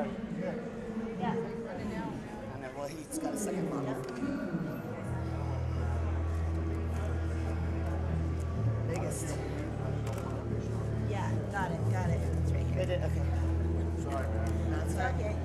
Yeah. Yeah. And then, well, he's got a second model. Biggest. Yeah, got it, got it. It's right here. It, okay. Sorry, man. That's okay.